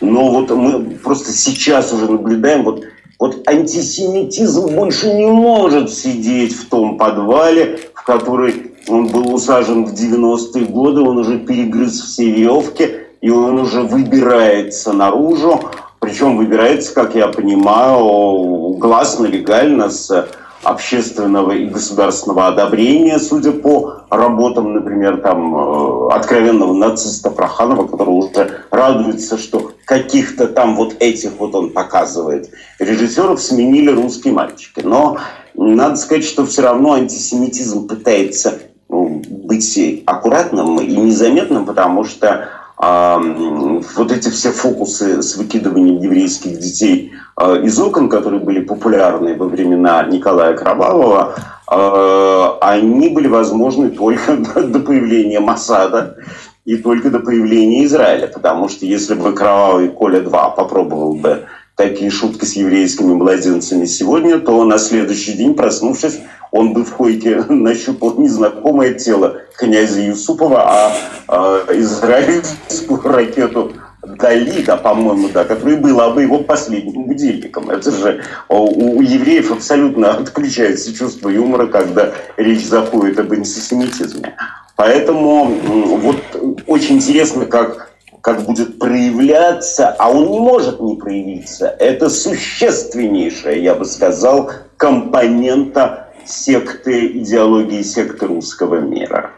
Но вот мы просто сейчас уже наблюдаем, вот, вот антисемитизм больше не может сидеть в том подвале, в который он был усажен в 90-е годы, он уже перегрыз все веревки, и он уже выбирается наружу, причем выбирается, как я понимаю, гласно, легально, с общественного и государственного одобрения, судя по работам, например, там, э, откровенного нациста Проханова, который уже радуется, что каких-то там вот этих вот он показывает режиссеров сменили русские мальчики. Но надо сказать, что все равно антисемитизм пытается ну, быть аккуратным и незаметным, потому что вот эти все фокусы с выкидыванием еврейских детей а, из окон, которые были популярны во времена Николая Кровавого, а, они были возможны только до появления Масада и только до появления Израиля. Потому что если бы Кровавый Коля-2 попробовал бы такие шутки с еврейскими младенцами сегодня, то на следующий день, проснувшись, он бы в койке нащупал незнакомое тело князя Юсупова, а, а израильскую ракету Далида, по-моему, да, которая была бы его последним будильником. Это же у, у евреев абсолютно отключается чувство юмора, когда речь заходит об антисемитизме. Поэтому вот очень интересно, как, как будет проявляться, а он не может не проявиться. Это существеннейшая, я бы сказал, компонента секты, идеологии секты русского мира.